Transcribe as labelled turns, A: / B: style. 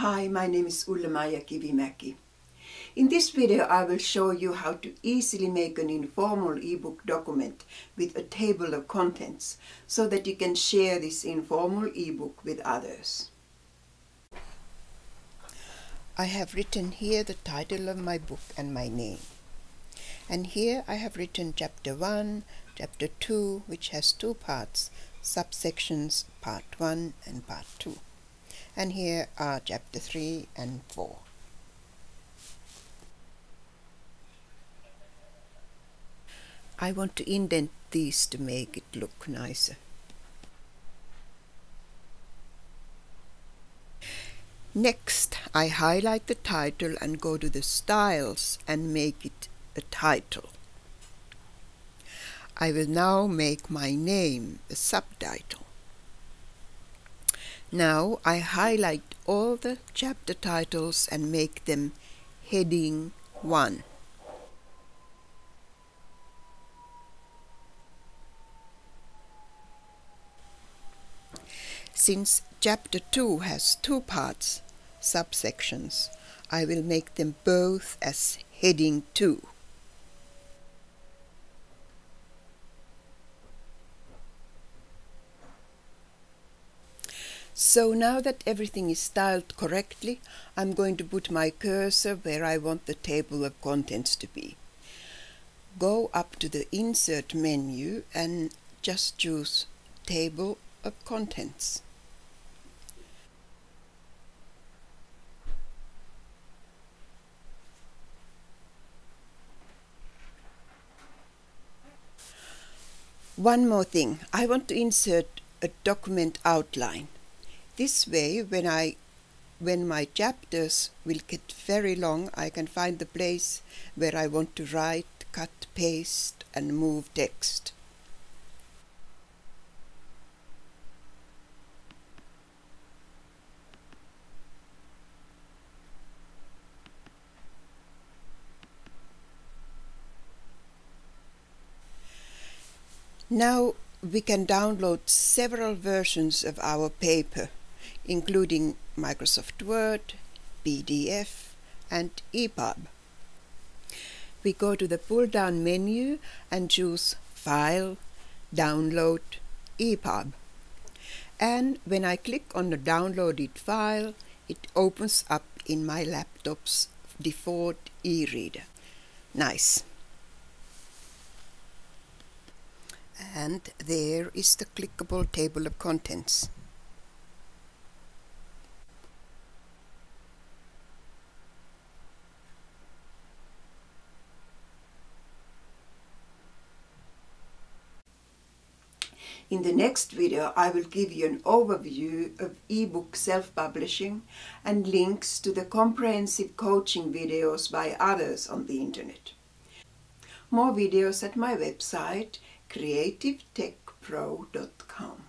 A: Hi, my name is Ulla-Maija Kivimäki. In this video I will show you how to easily make an informal ebook document with a table of contents so that you can share this informal ebook with others. I have written here the title of my book and my name. And here I have written chapter 1, chapter 2, which has two parts, subsections part 1 and part 2 and here are chapter 3 and 4. I want to indent these to make it look nicer. Next, I highlight the title and go to the styles and make it a title. I will now make my name a subtitle. Now I highlight all the chapter titles and make them heading 1. Since chapter 2 has two parts, subsections, I will make them both as heading 2. So now that everything is styled correctly, I'm going to put my cursor where I want the table of contents to be. Go up to the Insert menu and just choose Table of Contents. One more thing, I want to insert a document outline. This way, when I when my chapters will get very long, I can find the place where I want to write, cut, paste and move text. Now we can download several versions of our paper including Microsoft Word, PDF and EPUB. We go to the pull-down menu and choose File, Download, EPUB. And when I click on the downloaded file, it opens up in my laptop's default e-reader. Nice. And there is the clickable table of contents. In the next video I will give you an overview of ebook self-publishing and links to the comprehensive coaching videos by others on the internet. More videos at my website creativetechpro.com